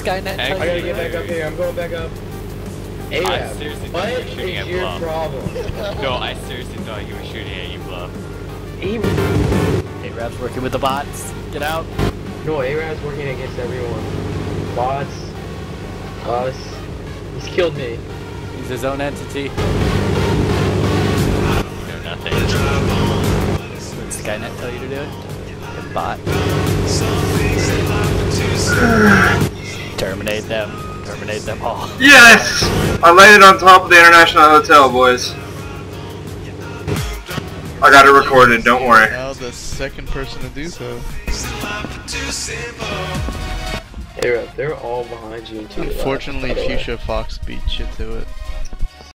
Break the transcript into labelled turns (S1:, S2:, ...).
S1: Skynet
S2: I
S1: tell
S3: I gotta get back up here. I'm going back up.
S2: I seriously
S3: what
S2: thought you were shooting at
S3: your
S2: Bluff.
S3: problem?
S2: No, I seriously thought you were shooting at you, Bluff.
S3: Arab,
S1: Arab's working with the bots. Get out.
S3: no, Arab's working against everyone. Bots, us. He's killed me.
S1: He's his own entity.
S2: No, nothing.
S1: Did Skynet tell you to do it? The bot. Terminate them. Terminate them all.
S4: Yes! I landed on top of the International Hotel, boys. I got it recorded, don't worry.
S5: Now the second person to do so.
S3: Arab, they're all behind you too.
S5: Unfortunately, Fuchsia Fox beat you to it.